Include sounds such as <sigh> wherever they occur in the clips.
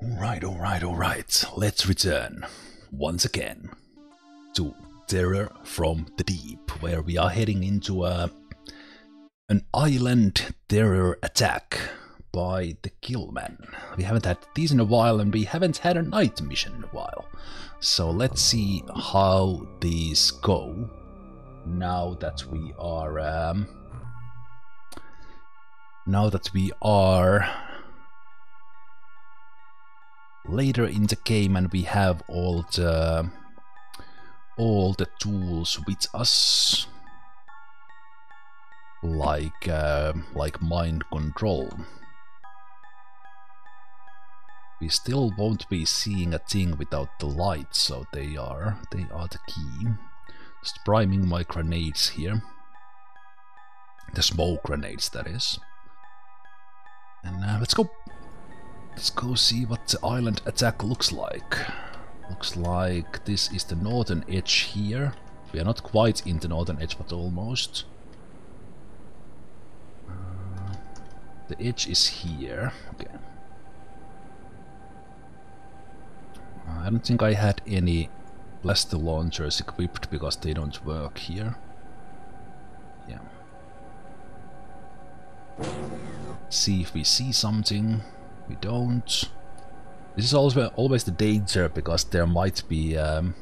Alright, alright, alright. Let's return once again to Terror from the Deep, where we are heading into a an island terror attack by the Gillman. We haven't had these in a while and we haven't had a night mission in a while. So let's see how these go now that we are um, now that we are later in the game and we have all the all the tools with us. Like uh, like mind control. We still won't be seeing a thing without the lights so they are they are the key. Just priming my grenades here. The smoke grenades that is. And uh, let's go Let's go see what the island attack looks like. Looks like this is the northern edge here. We are not quite in the northern edge, but almost. Uh, the edge is here. Okay. I don't think I had any blaster launchers equipped because they don't work here. Yeah. See if we see something. We don't. This is always always the danger because there might be um,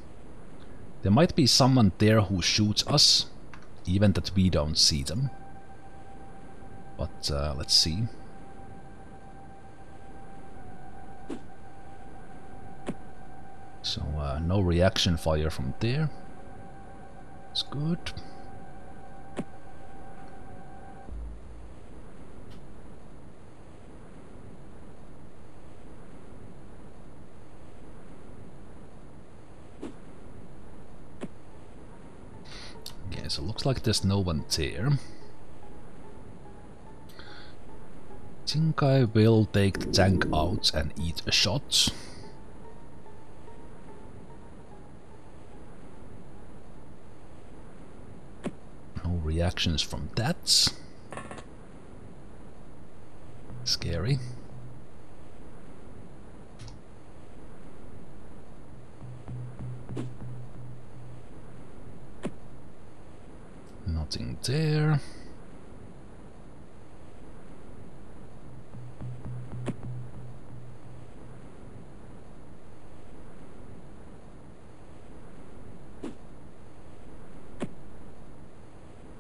there might be someone there who shoots us, even that we don't see them. But uh, let's see. So uh, no reaction fire from there. It's good. Okay, so looks like there's no one there. think I will take the tank out and eat a shot. No reactions from that. Scary. Nothing there.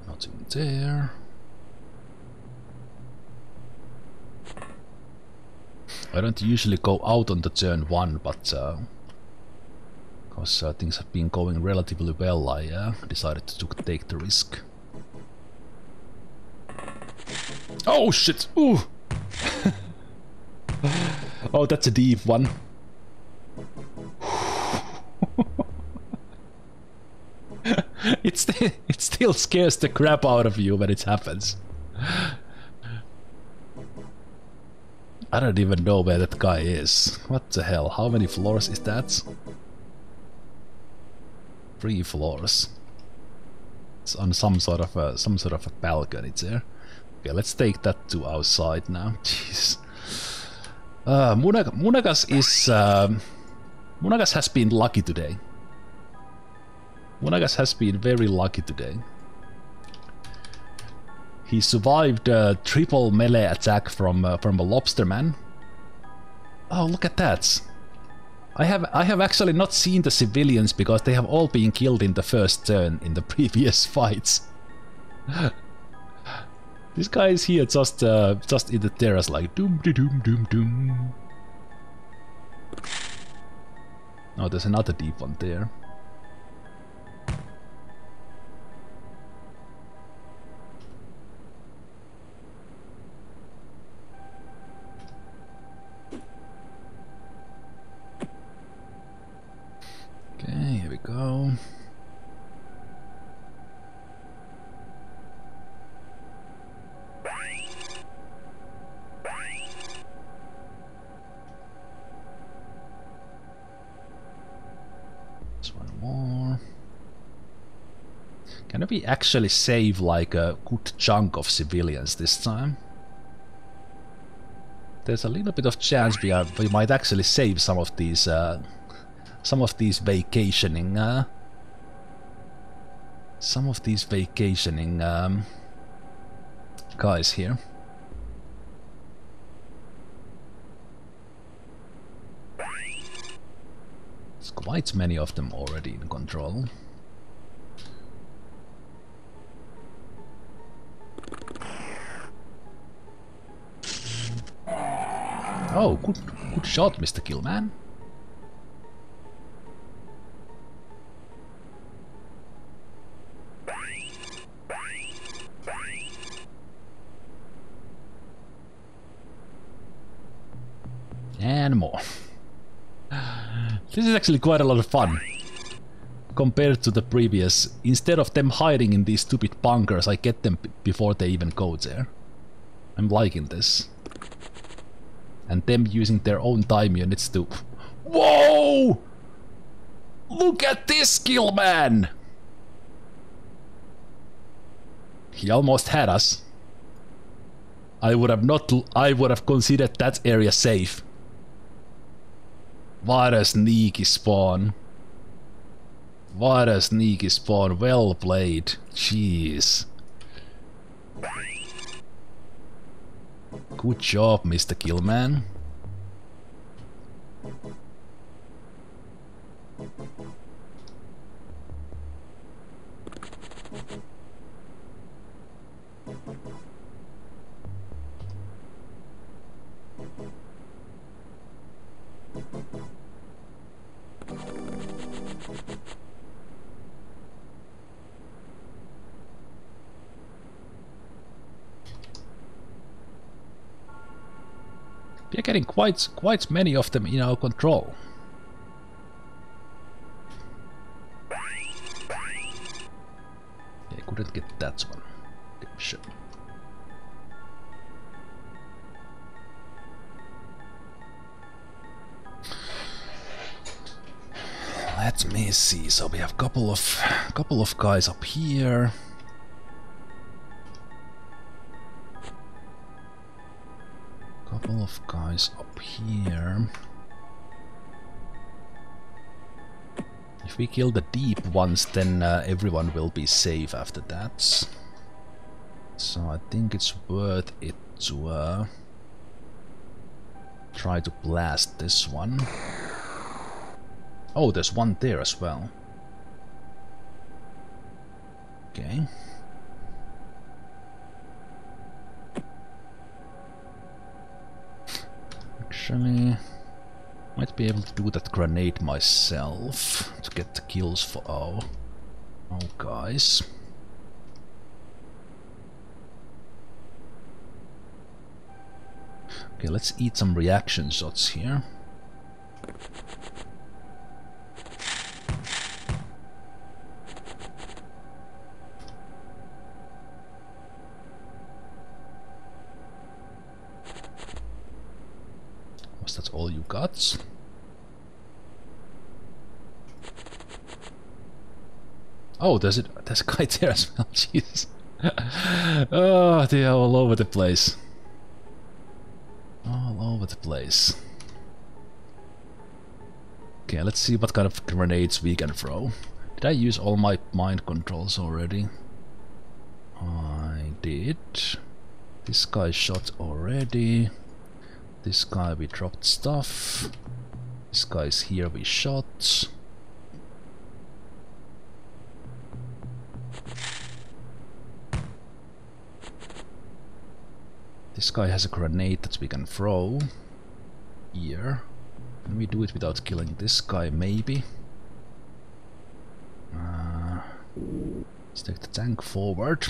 Nothing there. I don't usually go out on the turn one, but uh, because uh, things have been going relatively well, I uh, decided to take the risk. Oh shit! Ooh! oh, that's a deep one. <laughs> it, st it still scares the crap out of you when it happens. I don't even know where that guy is. What the hell? How many floors is that? Three floors. It's on some sort of a some sort of a balcony there. Okay, let's take that to outside now. <laughs> Jeez. Uh, Munag Munagas is um, Munagas has been lucky today. Munagas has been very lucky today. He survived a triple melee attack from uh, from a lobsterman. Oh, look at that! I have I have actually not seen the civilians because they have all been killed in the first turn in the <laughs> previous fights. This guy is here just uh, just in the terrace like doom de doom doom doom. Oh, there's another deep one there. Can actually save like a good chunk of civilians this time? there's a little bit of chance we are we might actually save some of these uh, some of these vacationing uh, some of these vacationing um, guys here. There's quite many of them already in control. Oh, good, good shot, Mr. Gillman. And more. <sighs> This is actually quite a lot of fun. Compared to the previous, instead of them hiding in these stupid bunkers, I get them before they even go there. I'm liking this and them using their own time units to... Whoa! Look at this skill, man! He almost had us. I would have not... I would have considered that area safe. What a sneaky spawn. What a sneaky spawn. Well played. Jeez. Good job, Mr. Gillman. We are getting quite quite many of them in our control. Yeah, couldn't get that one. Shit. Let me see. So we have a couple of couple of guys up here. If we kill the deep ones, then uh, everyone will be safe after that. So I think it's worth it to uh, try to blast this one. Oh, there's one there as well. Okay. Actually, might be able to do that grenade myself to get the kills for our, our guys. Okay, let's eat some reaction shots here. Got. Oh, there's it. There's a guy <laughs> there as well. Jesus. <laughs> oh, they are all over the place. All over the place. Okay, let's see what kind of grenades we can throw. Did I use all my mind controls already? I did. This guy shot already. This guy we dropped stuff. This guy's here we shot. This guy has a grenade that we can throw. Here. Can we do it without killing this guy? Maybe. Uh, let's take the tank forward.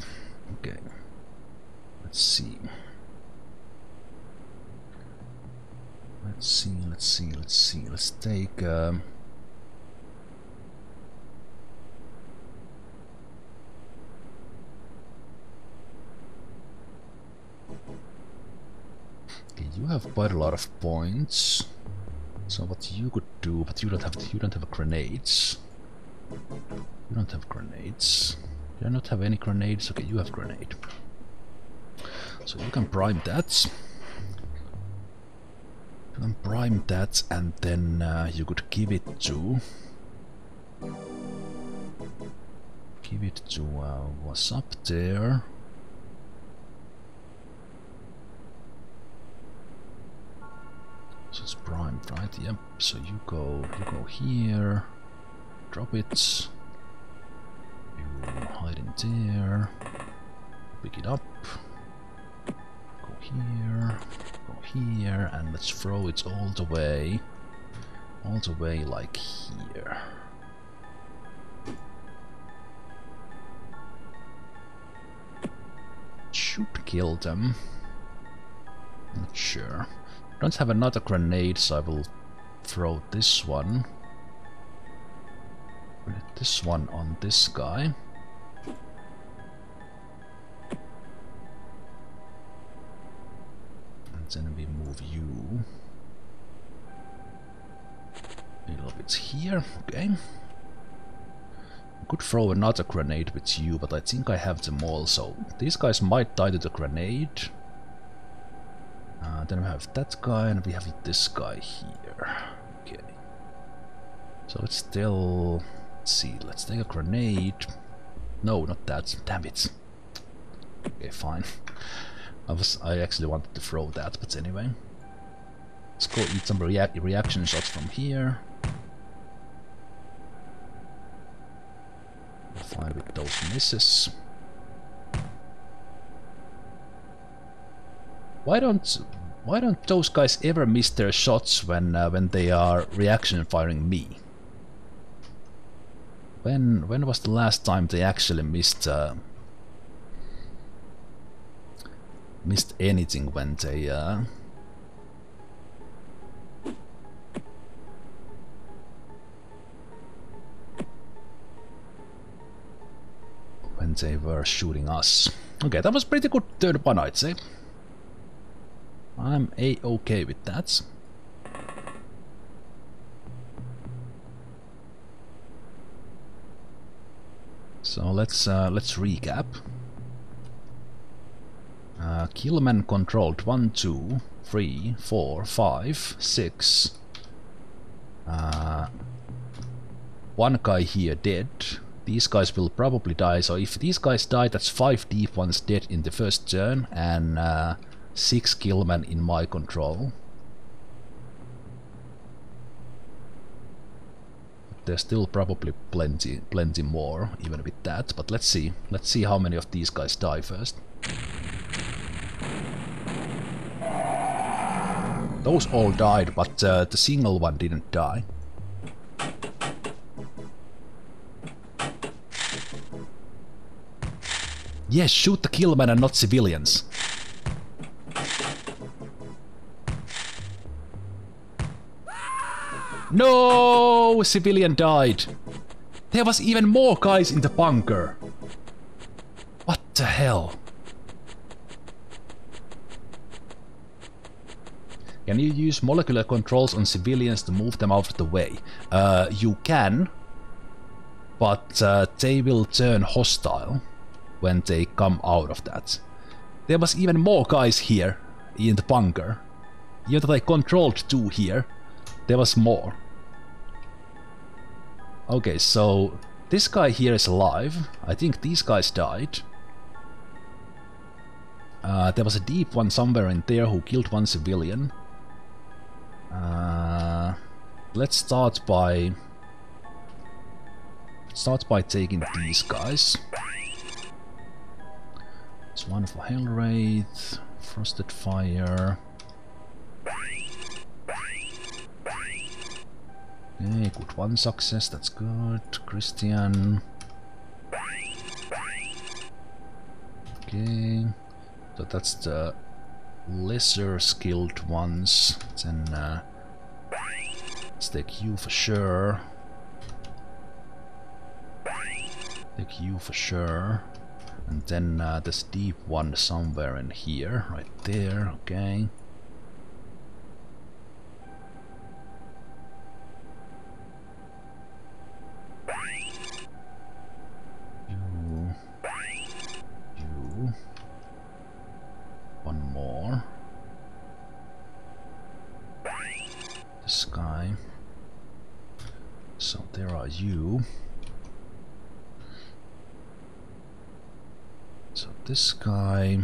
Okay. Let's see. Let's see, let's see, let's see. Let's take... Um, okay, you have quite a lot of points. So what you could do, but you don't have you don't have grenades. You don't have grenades. Do I not have any grenades? Okay, you have grenade. So you can prime that. And prime that, and then uh, you could give it to... Give it to uh, what's up there. So it's primed, right? Yep. So you go, you go here, drop it. You hide in there, pick it up, go here, here, and let's throw it all the way, all the way like here. Should kill them. Not sure. Don't have another grenade, so I will throw this one. Put this one on this guy. We move you a little bit here, okay. Could throw another grenade with you, but I think I have them all, so these guys might die to the grenade. Uh, then we have that guy, and we have this guy here. Okay. So it's still... Let's see, let's take a grenade. No, not that. Damn it. Okay, fine. I was I actually wanted to throw that, but anyway. Let's go eat some rea reaction shots from here. Fine with those misses. Why don't why don't those guys ever miss their shots when uh, when they are reaction firing me? When when was the last time they actually missed uh, missed anything when they uh, when they were shooting us. Okay, that was pretty good third one, I'd say. I'm a-okay with that. So let's uh, let's recap. Uh, Gillman controlled one, two, three, four, five, six. Uh, one guy here dead. These guys will probably die, so if these guys die, that's five deep ones dead in the first turn, and uh, six gillmen in my control. There's still probably plenty, plenty more, even with that, but let's see. Let's see how many of these guys die first. Those all died, but uh, the single one didn't die. Yes, shoot the gillman and not civilians. No! Civilian died. There was even more guys in the bunker. What the hell? Can you use molecular controls on civilians to move them out of the way? Uh, you can, but uh, they will turn hostile when they come out of that. There was even more guys here in the bunker. Even though I controlled two here, there was more. Okay, so this guy here is alive. I think these guys died. Uh, there was a deep one somewhere in there who killed one civilian. Uh, let's start by start by taking these guys. It's one for Hellwraith, Frosted Fire. Okay, good one success, that's good. Christian. Okay, so that's the lesser skilled ones. Then uh, let's you for sure. Take you for sure. And then uh, this deep one somewhere in here, right there, okay. Guy. So there are you. So this guy...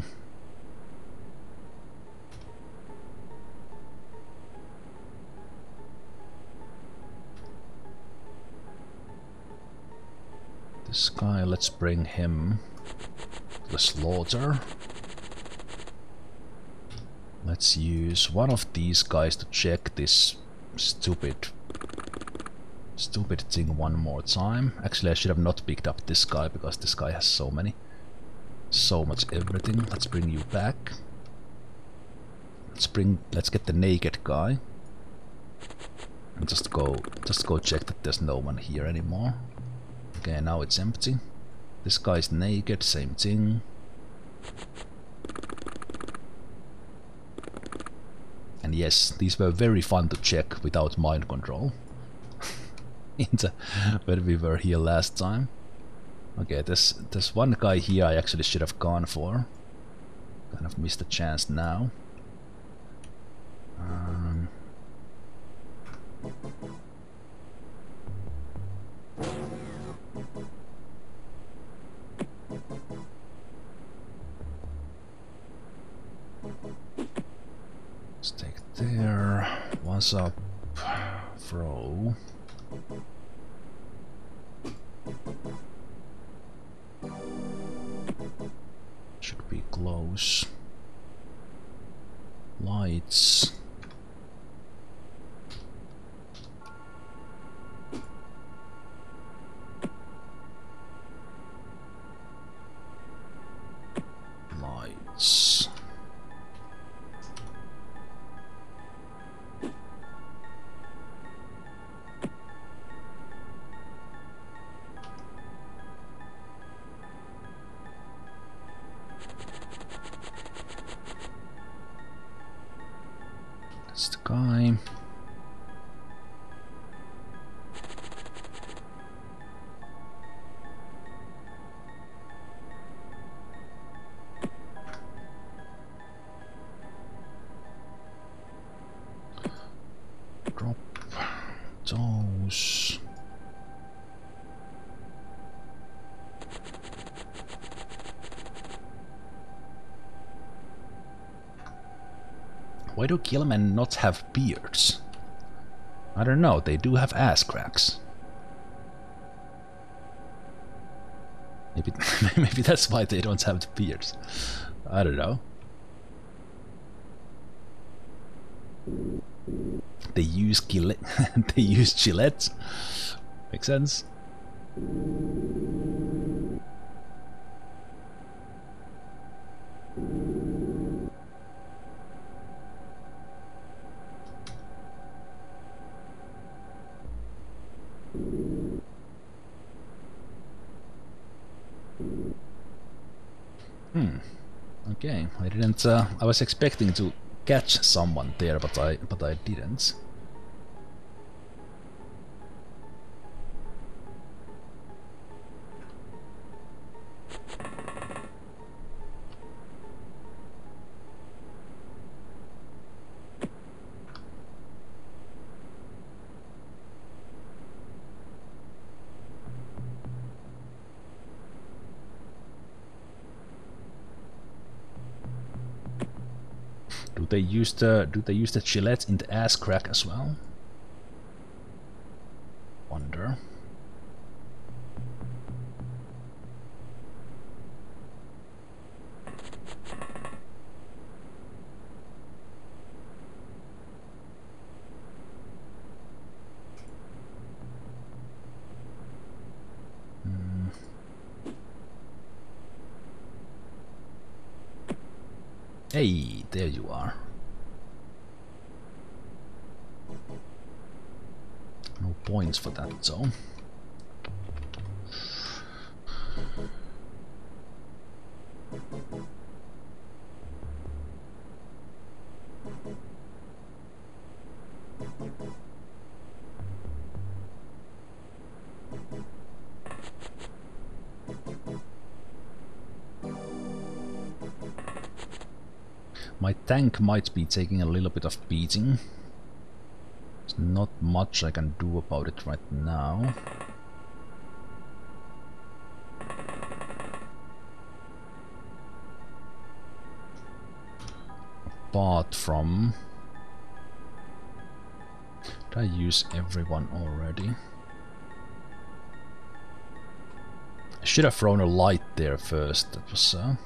This guy, let's bring him the slaughter. Let's use one of these guys to check this stupid stupid thing one more time. Actually, I should have not picked up this guy because this guy has so many. So much everything. Let's bring you back. Let's bring let's get the naked guy. And just go just go check that there's no one here anymore. Okay, now it's empty. This guy's naked, same thing. And yes, these were very fun to check without mind control. <laughs> Into when we were here last time. Okay, there's, there's one guy here I actually should have gone for. Kind of missed a chance now. Um, Up, Fro? Should be close. Lights. Why do Gillmen not have beards? I don't know, they do have ass cracks. Maybe, <laughs> maybe that's why they don't have the beards. I don't know. They use Gillette. <laughs> they use Gillette. Makes sense. I didn't. Uh, I was expecting to catch someone there, but I but I didn't. They use the do they use the Gillette in the ass crack as well? Wonder. Hmm. Hey, there you are. No points for that though. My tank might be taking a little bit of beating. There's not much I can do about it right now. Apart from... Did I use everyone already? I should have thrown a light there first. That was... Uh,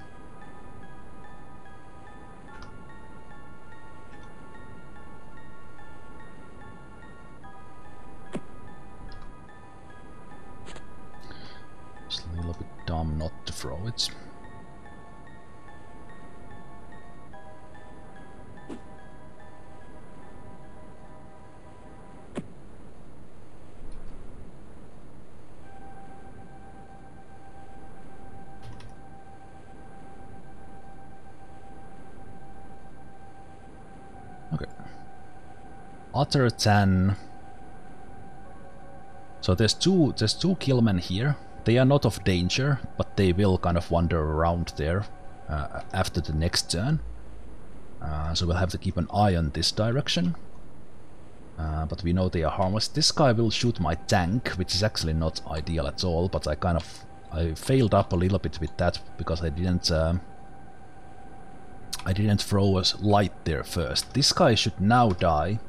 Other than so there's two there's two gillmen here. They are not of danger, but they will kind of wander around there uh, after the next turn. Uh, so we'll have to keep an eye on this direction. Uh, but we know they are harmless. This guy will shoot my tank, which is actually not ideal at all, but I kind of I failed up a little bit with that because I didn't um, I didn't throw a light there first. This guy should now die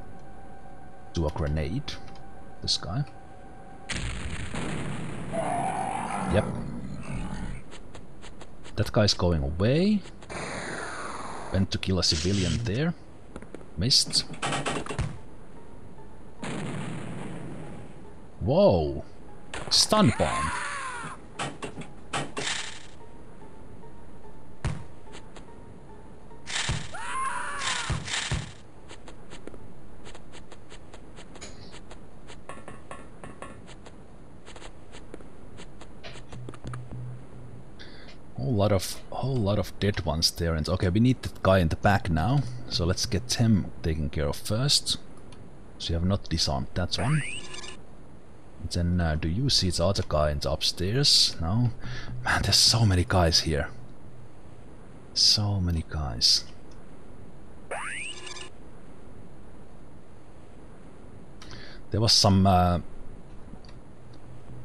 to a grenade. This guy. Yep. That guy's going away. Went to kill a civilian there. Missed. Whoa! Stun bomb. Lot of whole lot of dead ones there and okay we need that guy in the back now. So let's get him taken care of first. So you have not disarmed that one. And then uh, do you see the other guy in the upstairs? No? Man there's so many guys here. So many guys. There was some uh,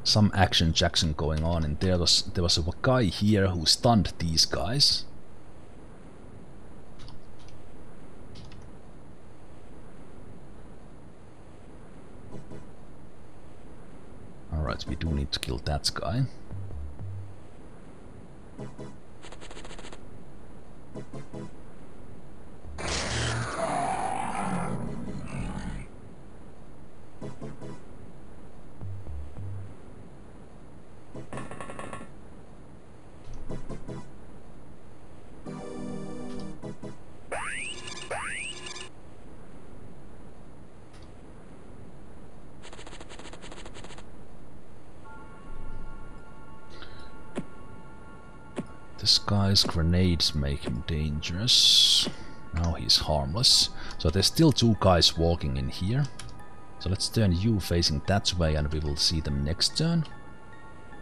some action Jackson going on and there was there was a guy here who stunned these guys. Alright, we do need to kill that guy. Grenades make him dangerous. Now he's harmless. So there's still two guys walking in here. So let's turn you facing that way and we will see them next turn.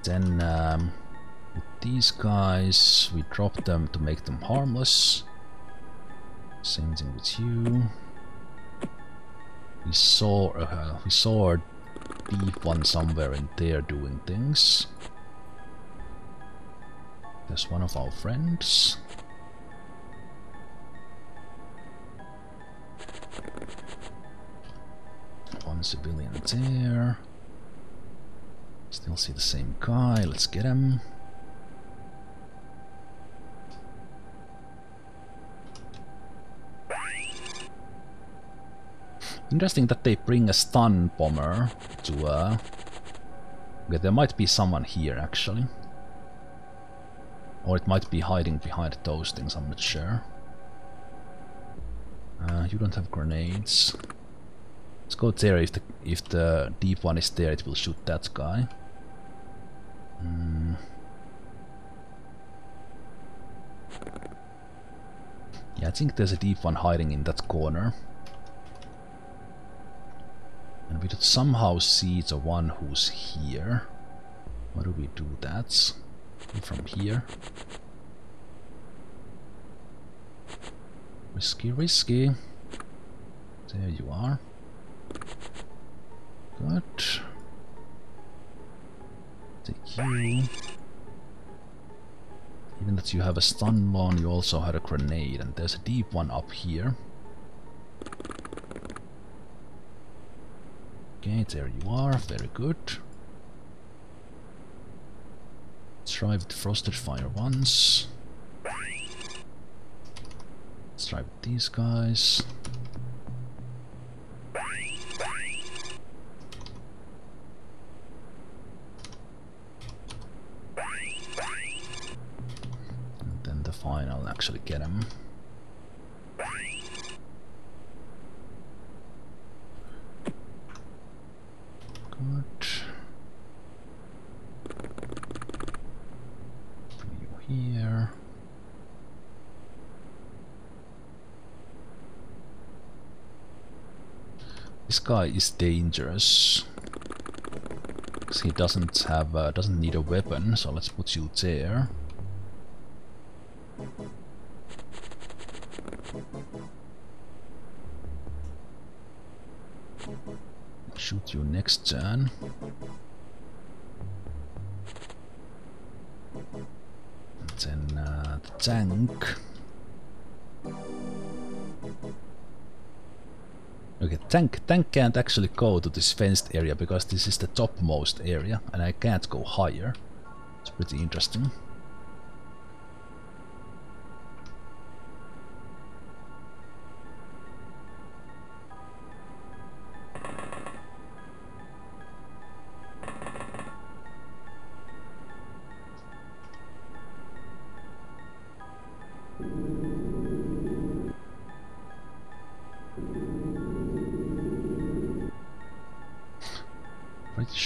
Then um, with these guys we drop them to make them harmless. Same thing with you. We saw uh, we saw a deep one somewhere in there doing things. There's one of our friends. One civilian there. Still see the same guy. Let's get him. Interesting that they bring a stun bomber to uh Okay, there might be someone here actually. Or it might be hiding behind those things, I'm not sure. Uh, you don't have grenades. Let's go there, if the, if the deep one is there it will shoot that guy. Mm. Yeah, I think there's a deep one hiding in that corner. And we could somehow see the one who's here. How do we do that? From here. Risky, risky. There you are. Good. Take you. Even that you have a stun one, you also had a grenade, and there's a deep one up here. Okay, there you are, very good. With Frosted Fire once. Let's try with these guys. And then the final actually get him. Good. Bring you here. This guy is dangerous. 'Cause he doesn't have uh, doesn't need a weapon, so let's put you there. Shoot you next turn. And then uh, the tank. Tank tank can't actually go to this fenced area because this is the topmost area and I can't go higher. It's pretty interesting.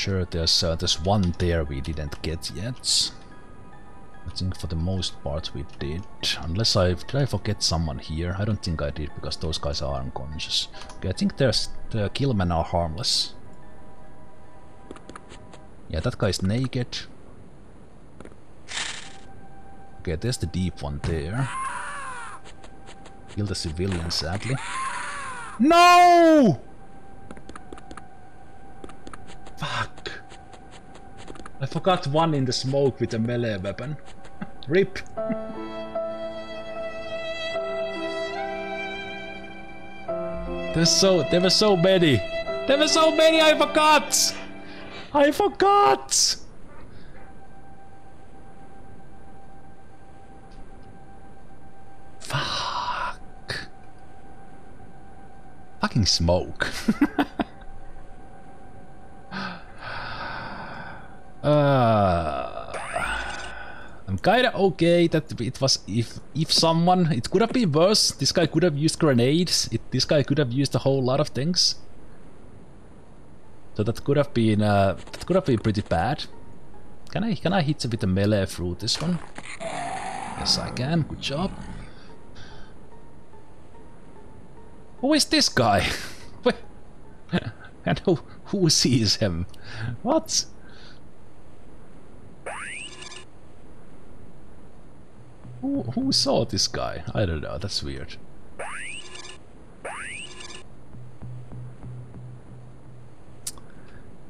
Sure there's uh, there's one there we didn't get yet. I think for the most part we did. Unless I did I forget someone here? I don't think I did because those guys are unconscious. Okay, I think there's the gillmen are harmless. Yeah, that guy's naked. Okay, there's the deep one there. Kill the civilian, sadly. No! Fuck. I forgot one in the smoke with a melee weapon. <laughs> Rip. There's so there were so many. There were so many I forgot. I forgot. Fuck. Fucking smoke. <laughs> kinda okay that it was if if someone it could have been worse. This guy could have used grenades. It, this guy could have used a whole lot of things. So that could have been uh, that could have been pretty bad. Can I can I hit a melee through this one? Yes, I can. Good job. Who is this guy? <laughs> <laughs> and who who sees him? What? Who, who saw this guy? I don't know, that's weird.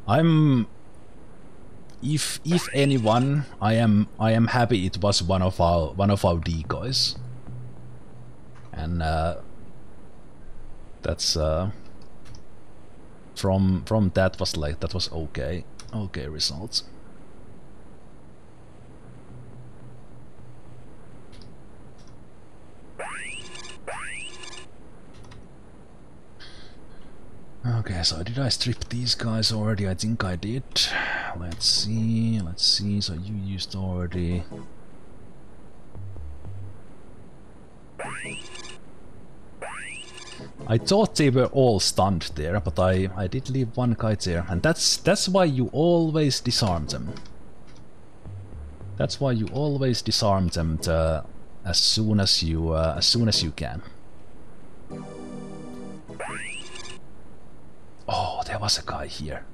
I'm if if anyone, I am I am happy it was one of our one of our decoys. And uh that's uh from from that was like that was okay okay results. Okay, so did I strip these guys already? I think I did. Let's see, let's see. So you used already. I thought they were all stunned there, but I, I did leave one guy there, and that's that's why you always disarm them. That's why you always disarm them to, as soon as you uh, as soon as you can. was a guy here.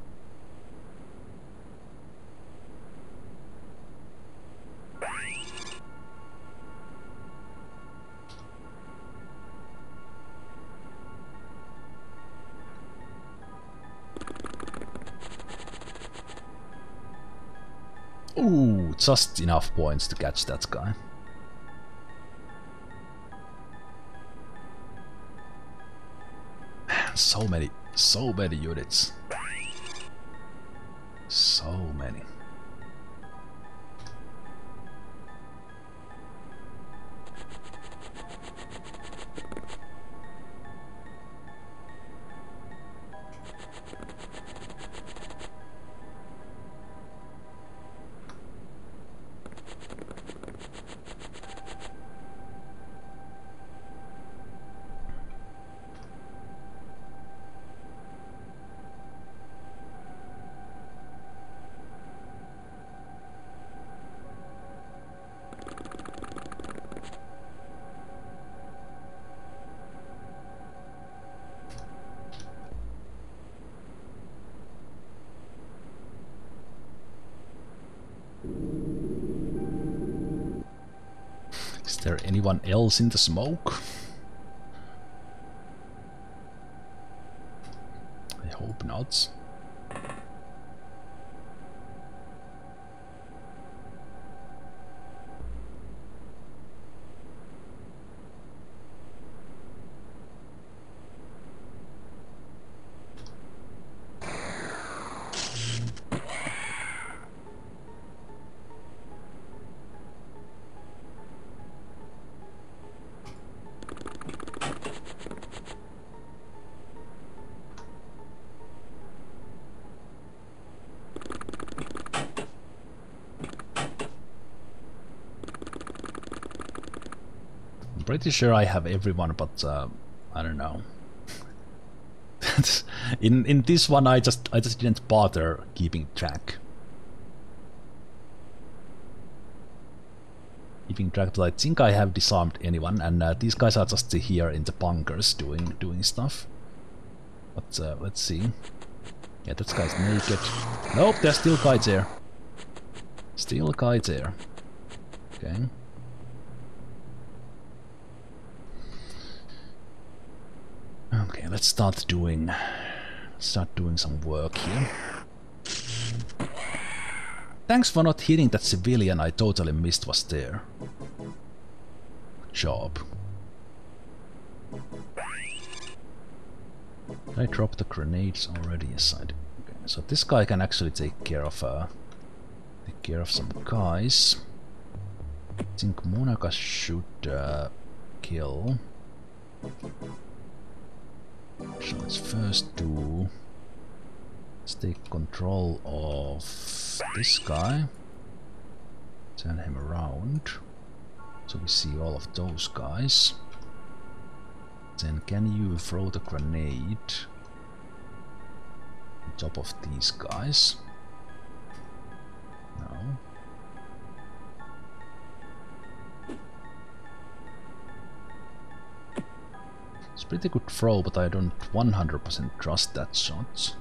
Ooh, just enough points to catch that guy. Man, <sighs> so many so many units. So many. There anyone else in the smoke? I hope not. Pretty sure I have everyone, but uh, I don't know. <laughs> in in this one, I just I just didn't bother keeping track. Keeping track, but I think I have disarmed anyone, and uh, these guys are just here in the bunkers doing doing stuff. But uh, let's see. Yeah, that guy's naked. Nope, there's still guys there. Still guys there. Okay. Okay, let's start doing start doing some work here. Thanks for not hitting that civilian I totally missed was there. Job. Did I drop the grenades already? Yes, I did. Okay, so this guy can actually take care of uh, take care of some guys. I think Monaka should uh, kill so let's first do... Let's take control of this guy. Turn him around. So we see all of those guys. Then can you throw the grenade on top of these guys? No. Pretty good throw, but I don't 100% trust that shot.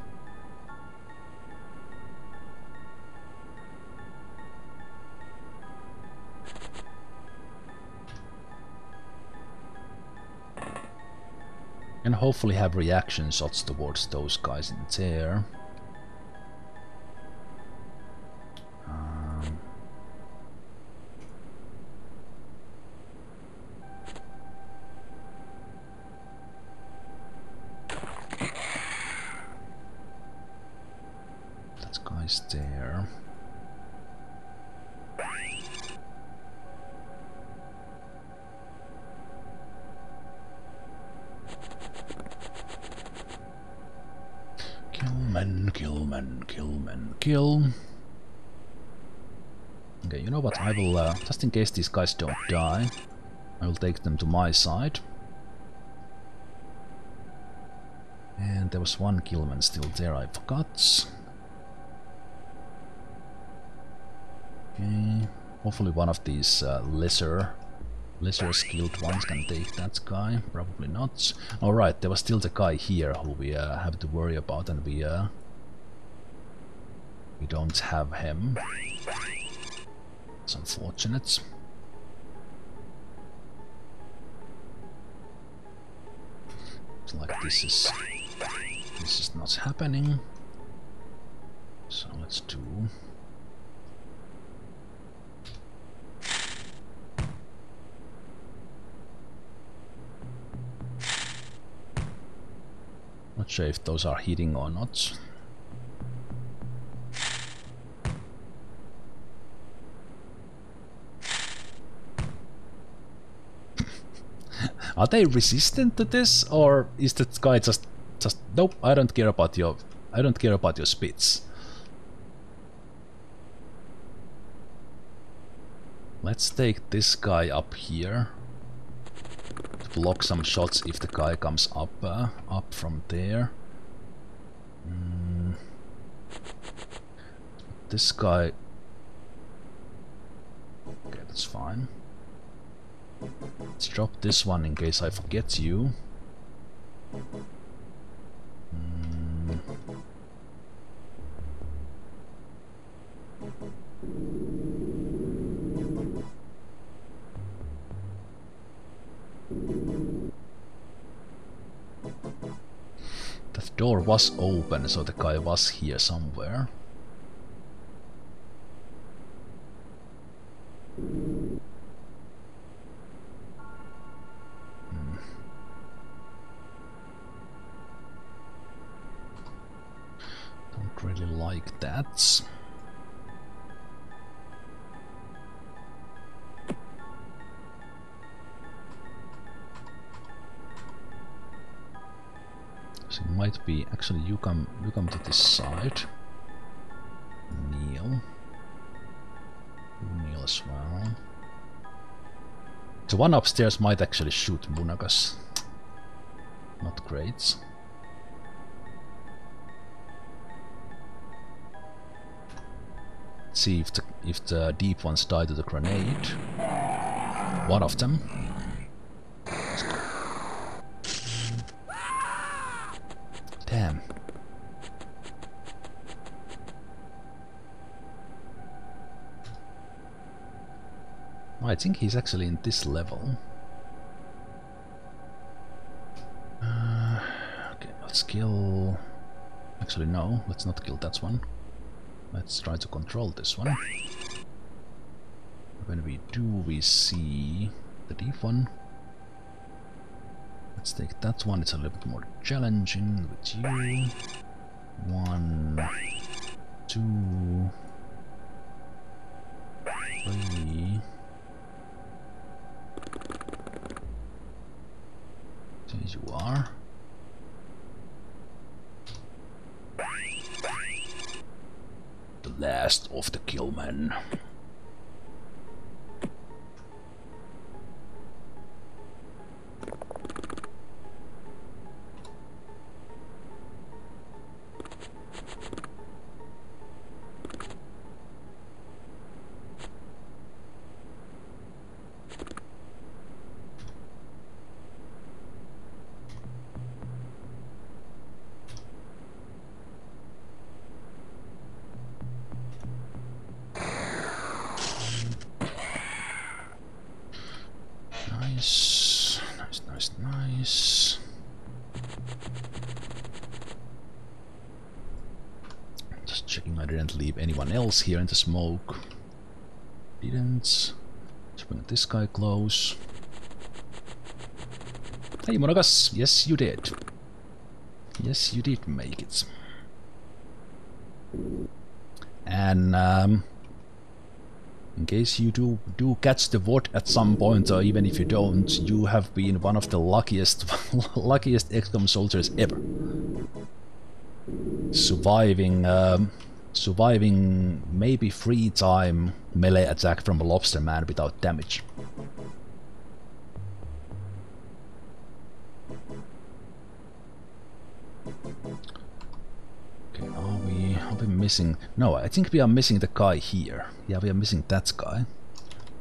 And hopefully have reaction shots towards those guys in there. there. Case these guys don't die, I will take them to my side. And there was one gillman still there, I forgot. Okay. Hopefully one of these uh, lesser lesser skilled ones can take that guy. Probably not. Alright, there was still the guy here who we uh, have to worry about and we uh, we don't have him. That's unfortunate. Like this is this is not happening. So let's do Not sure if those are heating or not. Are they resistant to this, or is that guy just just nope? I don't care about your I don't care about your spits. Let's take this guy up here block some shots if the guy comes up uh, up from there. Mm. This guy. Okay, that's fine. Let's drop this one in case I forget you. Mm. The door was open, so the guy was here somewhere. Like that. So it might be actually you come you come to this side. Kneel. Kneel as well. The one upstairs might actually shoot Munagas. Not great. See if the if the deep ones die to the grenade. One of them. Damn. I think he's actually in this level. Uh, okay, let's kill... Actually no, let's not kill that one. Let's try to control this one. When we do, we see the D1. Let's take that one, it's a little bit more challenging with you. One, two, three. There you are. Last of the gillmen. Else here in the smoke. Didn't. Bring this guy close. Hey Monagas, yes you did. Yes you did make it. And um, in case you do do catch the VOD at some point, or even if you don't, you have been one of the luckiest <laughs> luckiest XCOM soldiers ever. Surviving um, surviving maybe three time melee attack from a lobster man without damage. Okay, are we are we missing? No, I think we are missing the guy here. Yeah, we are missing that guy.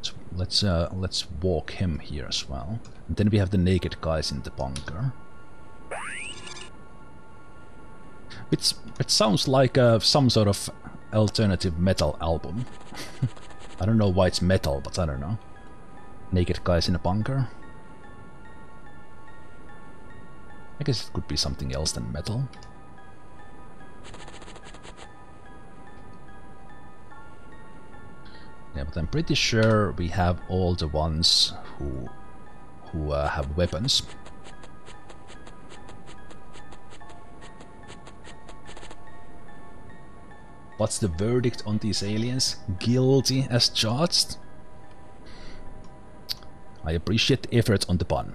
So let's uh, let's walk him here as well. And then we have the naked guys in the bunker. Which it sounds like uh, some sort of alternative metal album. <laughs> I don't know why it's metal, but I don't know. Naked guys in a bunker. I guess it could be something else than metal. Yeah, but I'm pretty sure we have all the ones who who uh, have weapons. What's the verdict on these aliens? Guilty as charged? I appreciate the effort on the pun.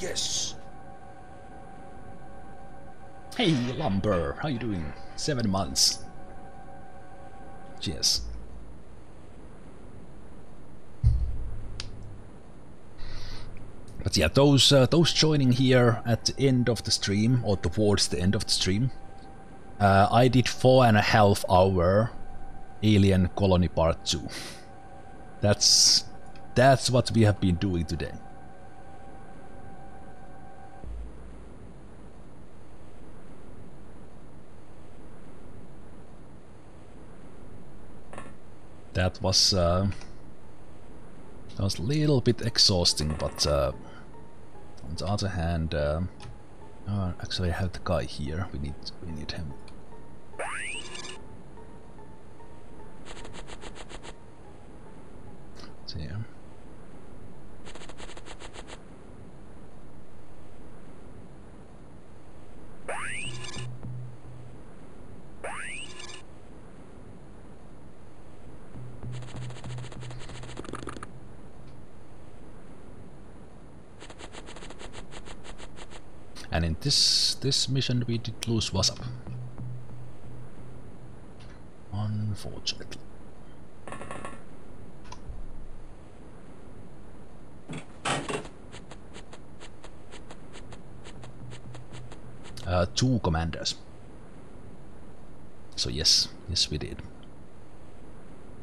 Yes. Hey, Lumber, how you doing? Seven months. Cheers. But yeah, those uh, those joining here at the end of the stream or towards the end of the stream, uh, I did four and a half hour Alien Colony Part Two. That's that's what we have been doing today. That was uh, that was a little bit exhausting, but uh, on the other hand, uh, oh, actually I have the guy here. We need we need him. See. And in this this mission we did lose WhatsApp. Unfortunately. Uh, two commanders. So yes, yes we did.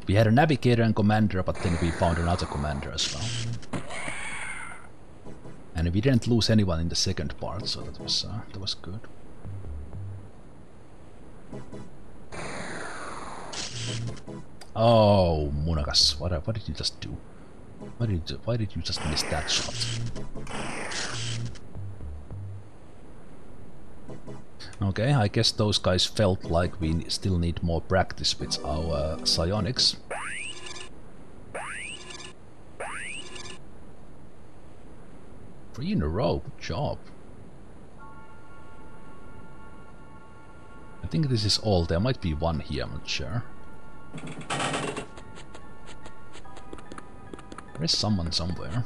We had a navigator and commander, but then we found another commander as well. And we didn't lose anyone in the second part, so that was uh, that was good. Oh, Munagas, what what did you just do? Why did you, why did you just miss that shot? Okay, I guess those guys felt like we still need more practice with our uh, psionics. Three in a row, good job. I think this is all, there might be one here, I'm not sure. There is someone somewhere.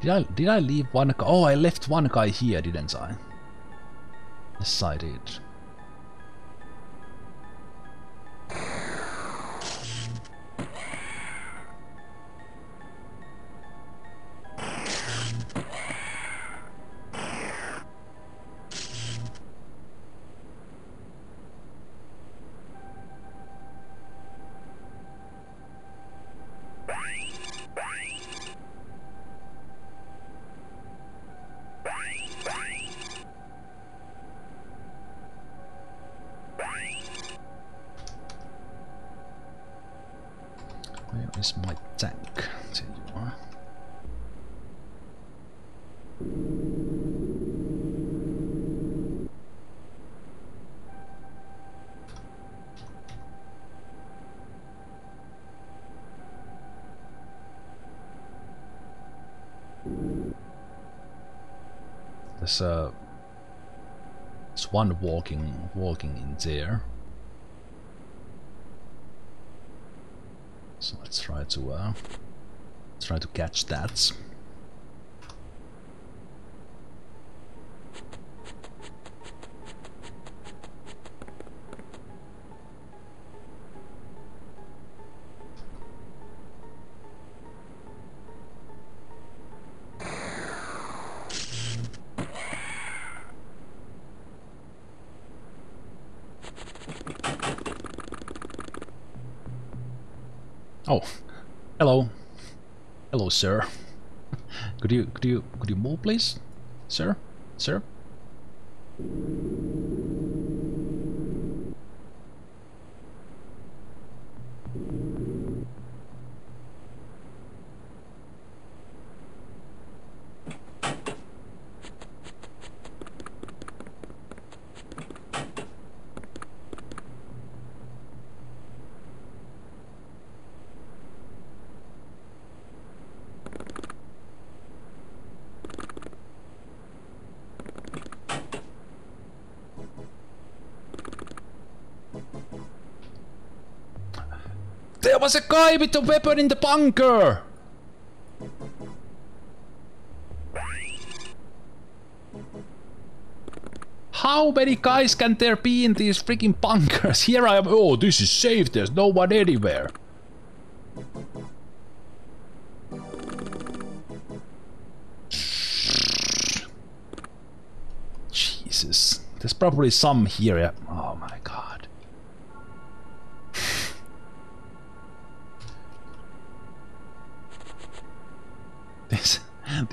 Did I, did I leave one guy? Oh, I left one guy here, didn't I? Yes, There's uh, there's one walking walking in there. So let's try to uh, try to catch that. Sir. could you could you could you move, please, sir, sir? With a weapon in the bunker! How many guys can there be in these freaking bunkers? <laughs> Here I am. Oh, this is safe. There's no one anywhere. Jesus. There's probably some here. Oh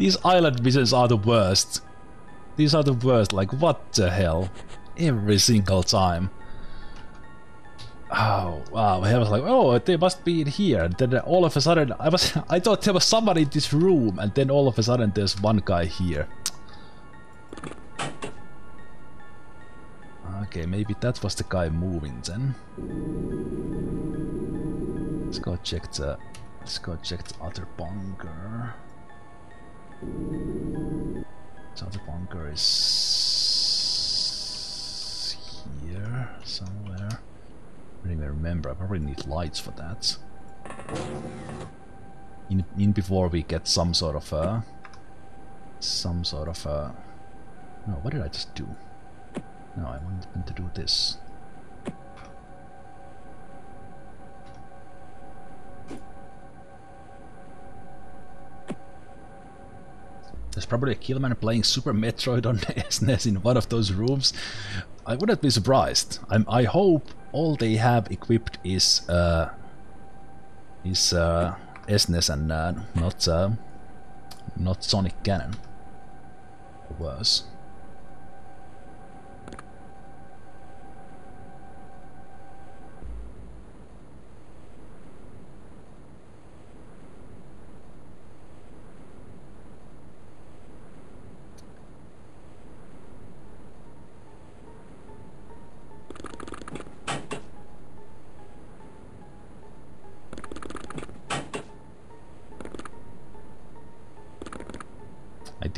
these island missions are the worst. These are the worst, like what the hell? Every single time. Oh wow, I was like, oh, they must be in here. And then all of a sudden, I was, <laughs> I thought there was somebody in this room, and then all of a sudden, there's one guy here. Okay, maybe that was the guy moving then. Let's go check the, let's go check the other bunker. So the bunker is here somewhere. I don't even remember. I probably need lights for that. In in before we get some sort of uh some sort of uh no, what did I just do? No, I wanted to do this. There's probably a Gillman playing Super Metroid on <laughs> SNES in one of those rooms. I wouldn't be surprised. I'm, I hope all they have equipped is uh, is uh, SNES and uh, not uh, not Sonic Cannon. Or worse.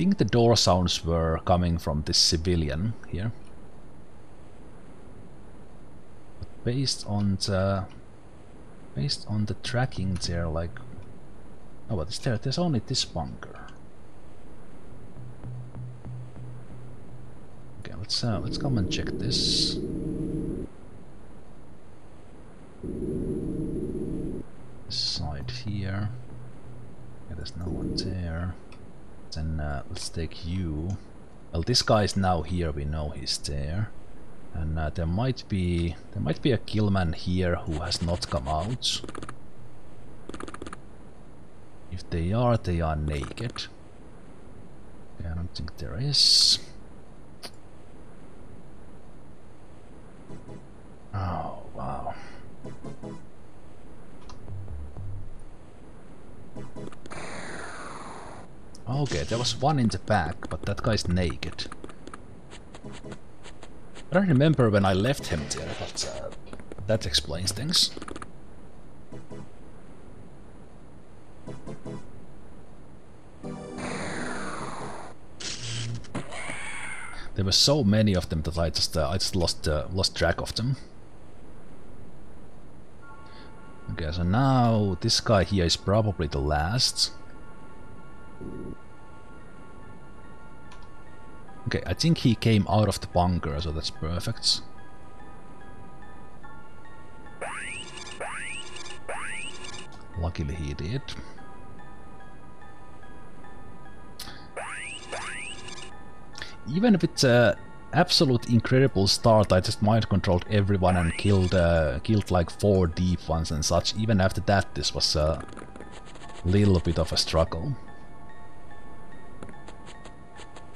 Think the door sounds were coming from this civilian here. But based on the based on the tracking there like oh but there there's only this bunker. Okay, let's uh, let's come and check this. This side here. Yeah, there's no one there then uh, let's take you. Well, this guy is now here. We know he's there, and uh, there might be there might be a gillman here who has not come out. If they are, they are naked. Okay, I don't think there is. Oh, Okay, there was one in the back, but that guy's naked. I don't remember when I left him there, but uh, that explains things. There were so many of them that I just uh, I just lost uh, lost track of them. Okay, so now this guy here is probably the last. Okay, I think he came out of the bunker, so that's perfect. Luckily he did. Even if it's a absolute incredible start, I just mind controlled everyone and killed uh, killed like four deep ones and such. Even after that, this was a little bit of a struggle.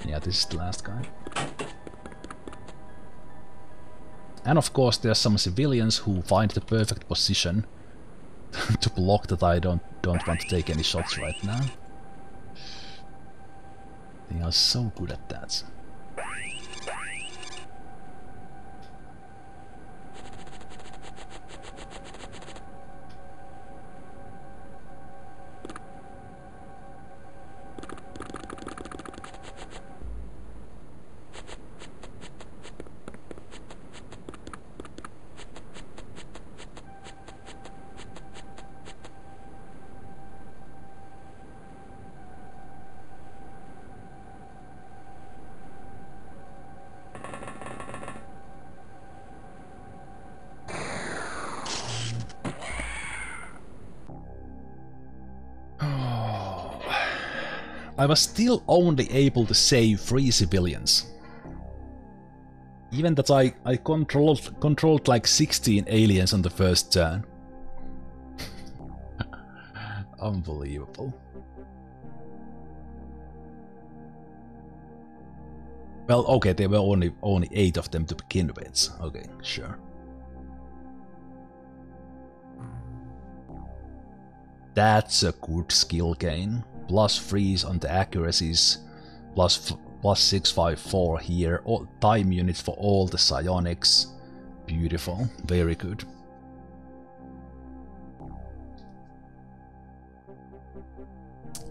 Yeah, this is the last guy. And of course there's some civilians who find the perfect position <laughs> to block that I don't don't want to take any shots right now. They are so good at that. I was still only able to save three civilians. Even that I, I controlled controlled like 16 aliens on the first turn. <laughs> Unbelievable. Well, okay, there were only only eight of them to begin with. Okay, sure. That's a good skill gain. Plus freeze on the accuracies, plus plus 654 here. All time units for all the psionics. Beautiful, very good.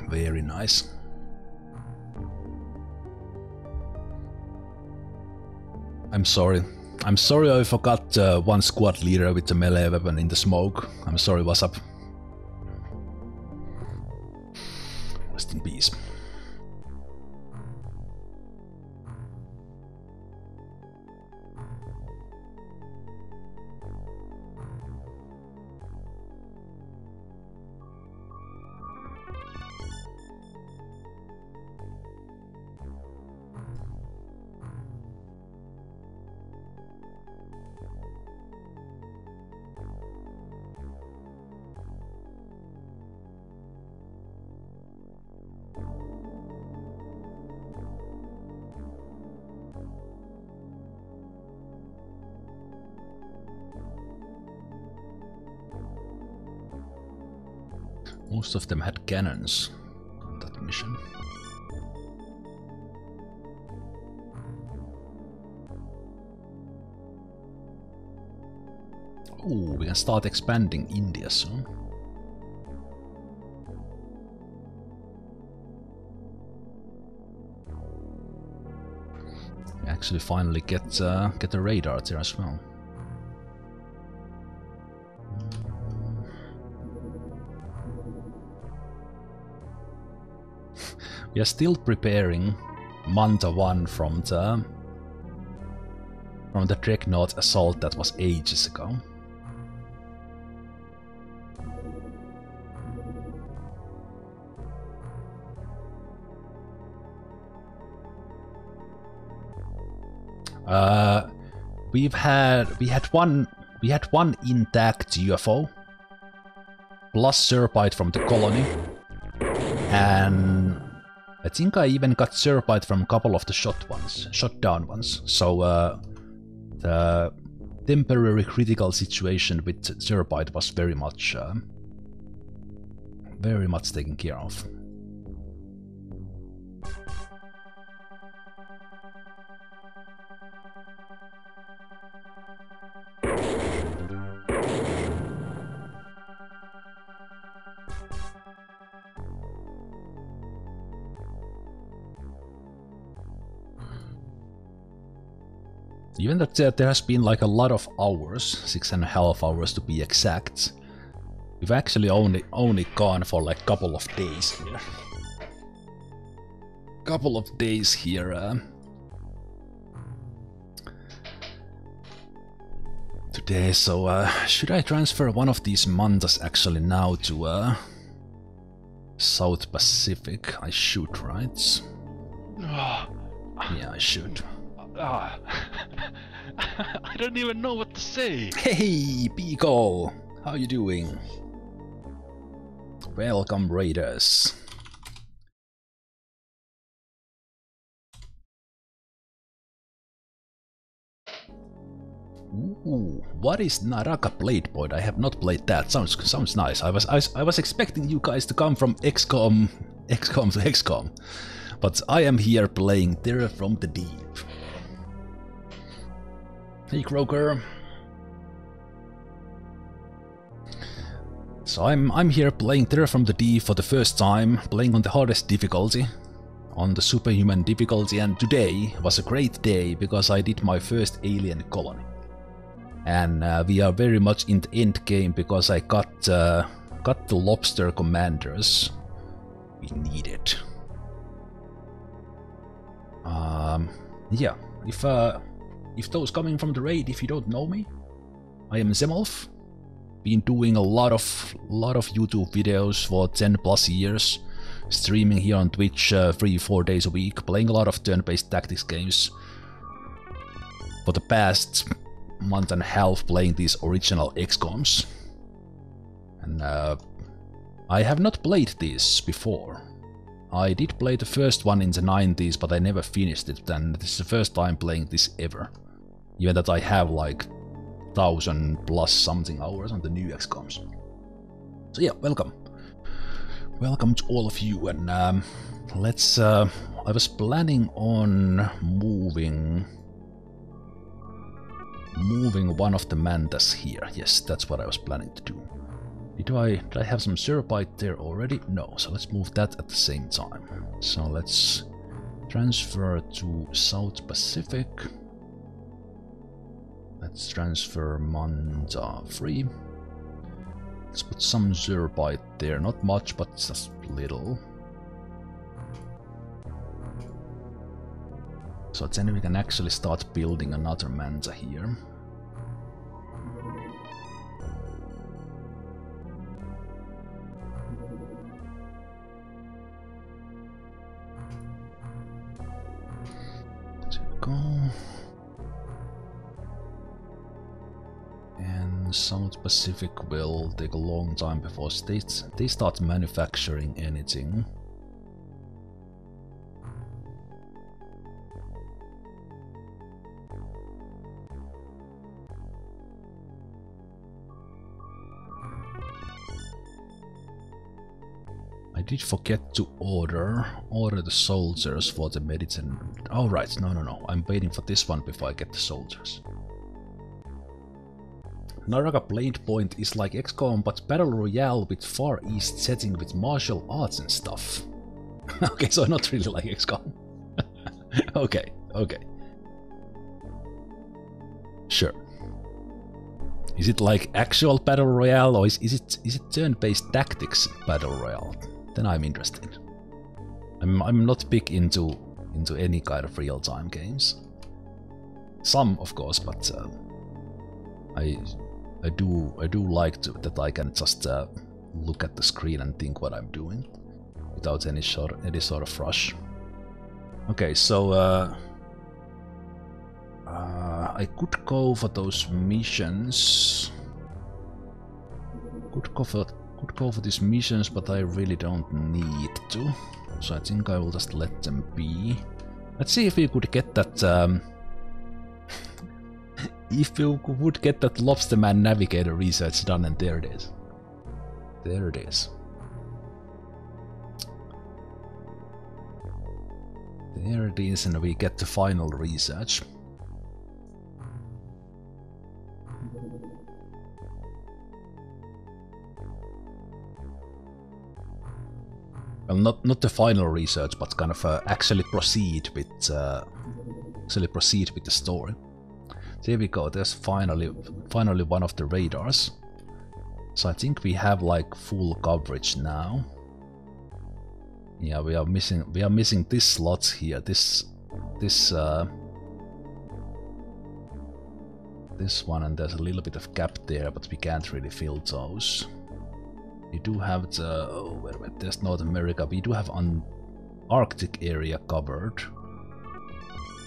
Very nice. I'm sorry. I'm sorry I forgot uh, one squad leader with the melee weapon in the smoke. I'm sorry, what's up? Rest Most of them had cannons on that mission. Oh, we can start expanding India soon. We actually finally get uh, get the radar there as well. We are still preparing Manta 1 from the from the Dreadnought assault that was ages ago. Uh, we've had we had one we had one intact UFO plus Zrbite from the colony and I think I even got Zrbite from a couple of the shot ones, shot down ones. So uh, the temporary critical situation with Zrbite was very much, uh, very much taken care of. Even that there, there has been like a lot of hours, six and a half hours to be exact, we've actually only only gone for like couple of days here. Couple of days here. Uh, today, so uh, should I transfer one of these mantas actually now to uh, South Pacific? I should, right? <sighs> yeah, I should. <laughs> I don't even know what to say. Hey, Pico! How you doing? Welcome, Raiders. Ooh, what is Naraka Blade Point? I have not played that. Sounds sounds nice. I was I, I was expecting you guys to come from XCOM <laughs> XCOM to XCOM, but I am here playing Terror from the Deep. Hey Croker. So I'm I'm here playing Terror from the Deep for the first time, playing on the hardest difficulty, on the superhuman difficulty, and today was a great day because I did my first alien colony. And uh, we are very much in the end game because I got uh, got the lobster commanders we needed. Um, yeah, if uh, if those coming from the raid, if you don't know me, I am Zemalf. Been doing a lot of lot of YouTube videos for 10 plus years. streaming here on Twitch uh, three, four days a week, playing a lot of turn-based tactics games. For the past month and a half, playing these original XCOMs. And uh, I have not played these before. I did play the first one in the 90s, but I never finished it, and this is the first time playing this ever. Even that I have like thousand plus something hours on the new XCOMs. So yeah, welcome. Welcome to all of you, and um, let's... Uh, I was planning on moving... Moving one of the mantas here. Yes, that's what I was planning to do. Did I, did I have some Zrbite there already? No, so let's move that at the same time. So let's transfer to South Pacific. Let's transfer Manta free. Let's put some Zrbite there, not much, but just little. So then we can actually start building another Manta here. go. And South Pacific will take a long time before states they start manufacturing anything. I did forget to order order the soldiers for the medicine. Oh right, no no no, I'm waiting for this one before I get the soldiers. Naraka Blade Point is like XCOM but Battle Royale with Far East setting with martial arts and stuff. <laughs> okay, so not really like XCOM. <laughs> okay, okay. Sure. Is it like actual Battle Royale or is, is it is it turn-based tactics Battle Royale? then I'm interested. I'm I'm not big into into any kind of real-time games. Some, of course, but uh, I I do I do like to, that I can just uh, look at the screen and think what I'm doing without any sort any sort of rush. Okay, so uh, uh, I could go for those missions. Could go for could go for these missions, but I really don't need to. So I think I will just let them be. Let's see if we could get that... Um, if you would get that Lobsterman Navigator research done, and there it is. There it is. There it is, and we get the final research. well, not not the final research, but kind of uh, actually proceed with uh, actually proceed with the story. There we go. There's finally finally one of the radars. So I think we have like full coverage now. Yeah, we are missing we are missing this slot here. This this uh, this one, and there's a little bit of gap there, but we can't really fill those. We do have the... Oh, wait minute, there's North America. We do have an Arctic area covered.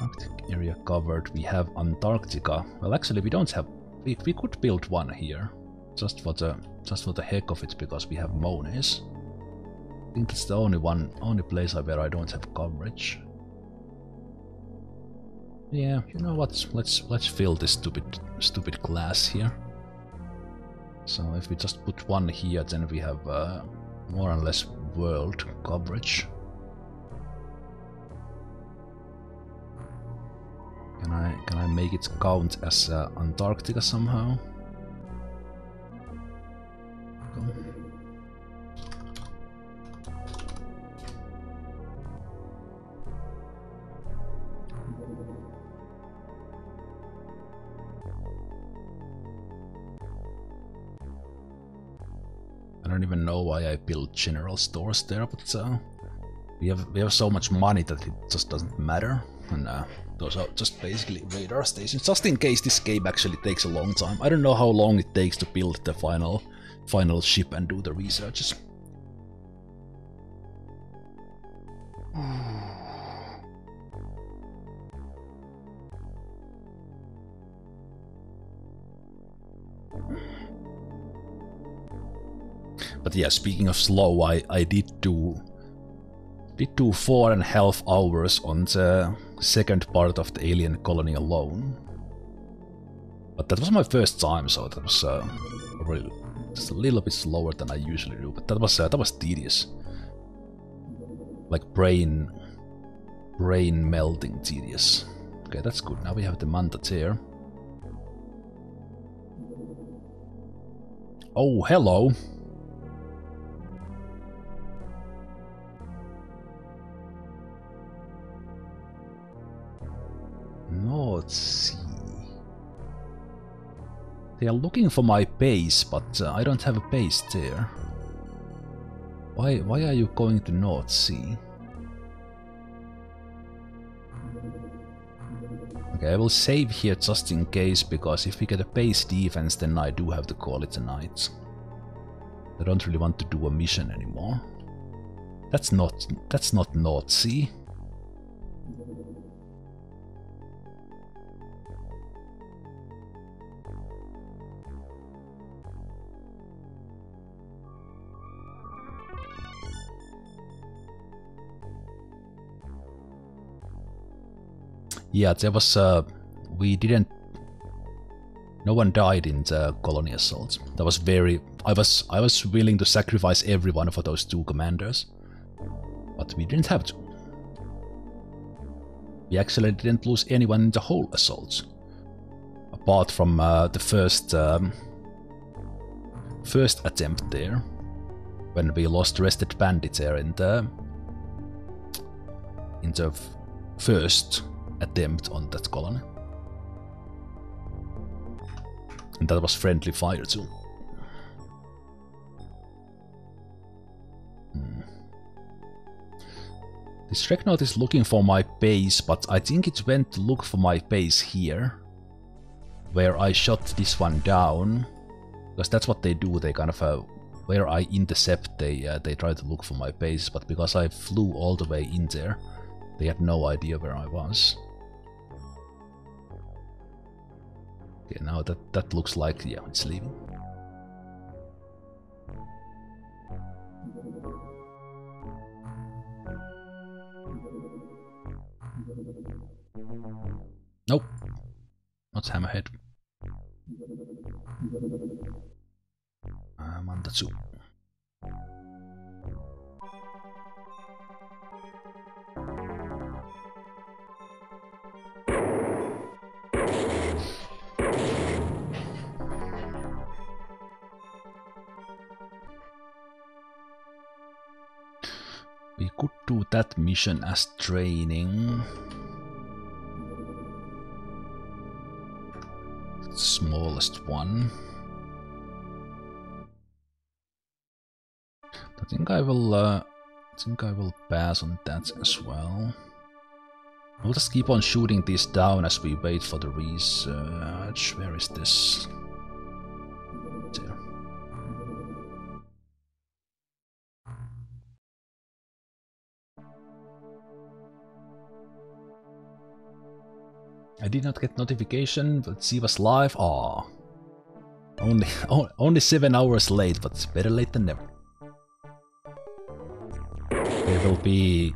Arctic area covered. We have Antarctica. Well, actually, we don't have... We, we could build one here. Just for the just for the heck of it, because we have Mones. I think it's the only one, only place where I don't have coverage. Yeah, you know what? Let's let's fill this stupid stupid glass here. So if we just put one here, then we have uh, more or less world coverage. Can I can I make it count as uh, Antarctica somehow? I don't even know why I built general stores there, but uh, we have we have so much money that it just doesn't matter. And uh, are just basically radar stations, just in case this game actually takes a long time. I don't know how long it takes to build the final final ship and do the researches. But yeah, speaking of slow, I, I did do did do four and a half hours on the second part of the alien colony alone. But that was my first time, so that was uh, just a little bit slower than I usually do. But that was uh, that was tedious, like brain brain melting tedious. Okay, that's good. Now we have the Manta here. Oh, hello. North Sea. They are looking for my base, but uh, I don't have a base there. Why, why are you going to North Sea? Okay, I will save here just in case, because if we get a base defense, then I do have to call it a night. I don't really want to do a mission anymore. That's not that's not North Sea. Yeah, there was. Uh, we didn't. No one died in the colony assault. That was very. I was. I was willing to sacrifice everyone for those two commanders, but we didn't have to. We actually didn't lose anyone in the whole assault, apart from uh, the first. Um, first attempt there, when we lost Rested Bandit there in the. in the first attempt on that colony. And that was friendly fire too. Hmm. This Dreadnought is looking for my base, but I think it went to look for my base here. Where I shot this one down. Because that's what they do, they kind of... Uh, where I intercept, they uh, they try to look for my base, but because I flew all the way in there, they had no idea where I was. Okay, now that, that looks like, yeah, it's leaving. Nope. Not Hammerhead. Uh, Mandatsu. We that mission as training. Smallest one. I think I will. Uh, I think I will pass on that as well. We'll just keep on shooting these down as we wait for the research. Where is this? Did not get notification, but see was live. Ah, only <laughs> only seven hours late, but better late than never. There will be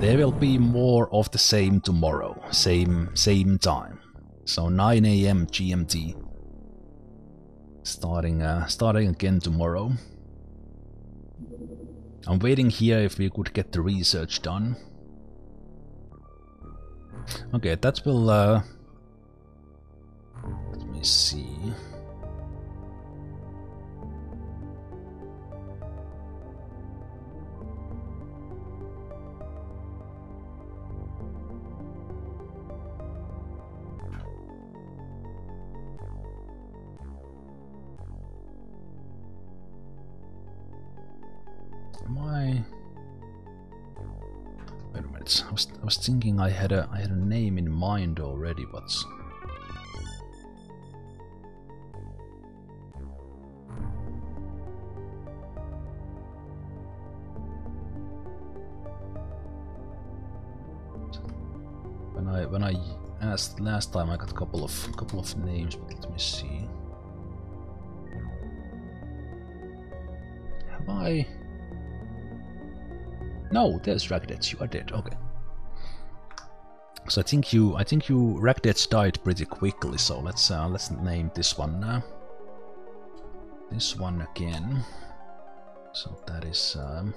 there will be more of the same tomorrow, same same time. So 9 a.m. GMT. Starting uh, starting again tomorrow. I'm waiting here if we could get the research done. Okay, that will... Uh, let me see... thinking I had a I had a name in mind already, but when I when I asked last time, I got a couple of couple of names, but let me see. Have I? No, there's Ragdets. You are dead. Okay. So I think you, I think you Ragdets died pretty quickly. So let's uh, let's name this one now. This one again. So that is um,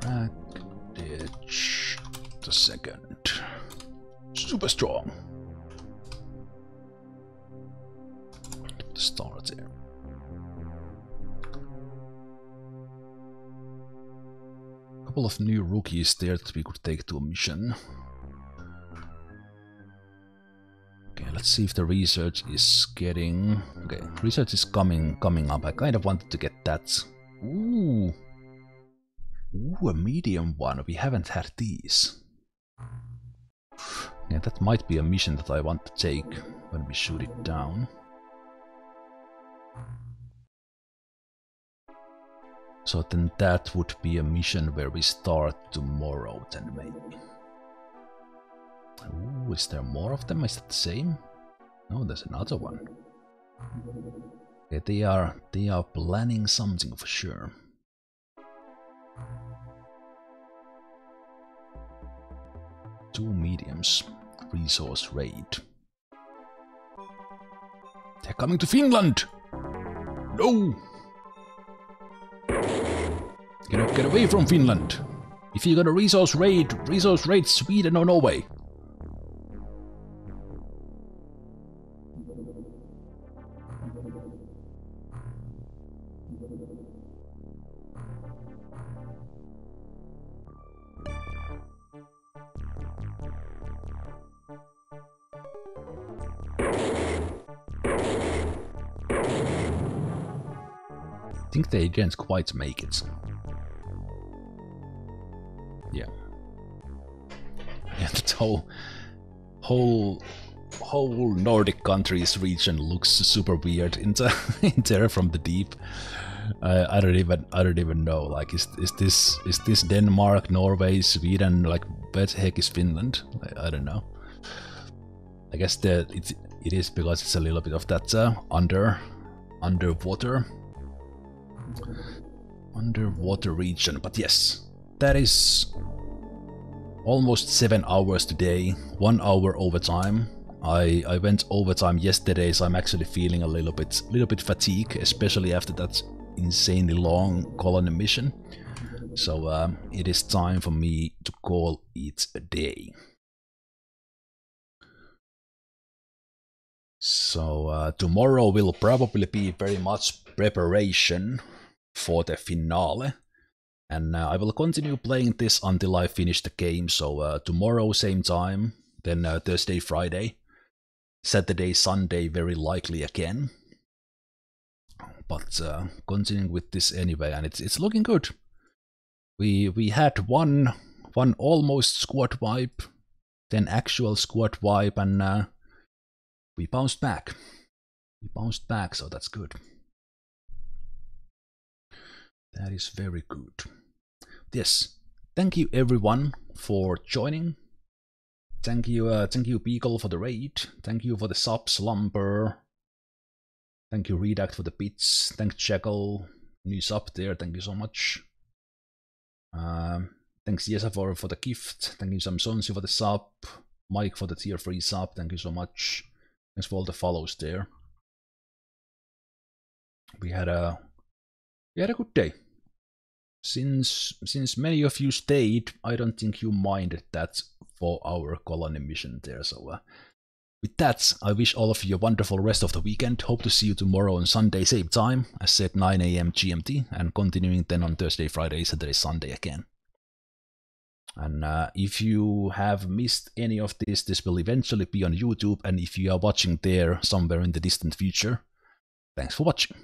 Ragdetch the second. Super strong. Start there. Couple of new rookies there that we could take to a mission. Okay, let's see if the research is getting... Okay, research is coming coming up. I kind of wanted to get that. Ooh. Ooh, a medium one. We haven't had these. Yeah, that might be a mission that I want to take when we shoot it down. So then that would be a mission where we start tomorrow then maybe. Ooh, is there more of them? Is it the same? No, there's another one. Okay, they are they are planning something for sure. Two mediums. Resource raid. They're coming to Finland! No! Get, get away from Finland. If you're gonna resource raid, resource raid Sweden or Norway. Think they didn't quite make it. Yeah. Yeah, <laughs> the whole whole whole Nordic countries region looks super weird in, the, <laughs> in Terror from the Deep. I don't even I don't even know. Like, is is this is this Denmark, Norway, Sweden? Like, where the heck is Finland? I, I don't know. I guess that it it is because it's a little bit of that uh, under underwater underwater region. But yes, that is almost seven hours today, one hour overtime. I, I went overtime yesterday, so I'm actually feeling a little bit little bit fatigue, especially after that insanely long colony mission. So um, it is time for me to call it a day. So uh, tomorrow will probably be very much preparation for the finale. And uh, I will continue playing this until I finish the game. So uh, tomorrow, same time, then uh, Thursday, Friday, Saturday, Sunday, very likely again. But uh, continuing with this anyway, and it's it's looking good. We we had one one almost squad wipe, then actual squad wipe, and uh, we bounced back. We bounced back, so that's good. That is very good. Yes, thank you everyone for joining. Thank you, uh, thank you Beagle for the raid. Thank you for the sub slumber. Thank you Redact for the bits. Thanks Jekyll, new sub there. Thank you so much. Um, thanks Yesa for, for the gift. Thank you Samsonsi for the sub. Mike for the tier 3 sub. Thank you so much. Thanks for all the follows there. We had a we had a good day. Since since many of you stayed, I don't think you minded that for our colony mission there. So uh, with that, I wish all of you a wonderful rest of the weekend. Hope to see you tomorrow on Sunday same time, as said 9 a.m. GMT, and continuing then on Thursday, Friday, Saturday, Sunday again. And uh, if you have missed any of this, this will eventually be on YouTube. And if you are watching there somewhere in the distant future, thanks for watching.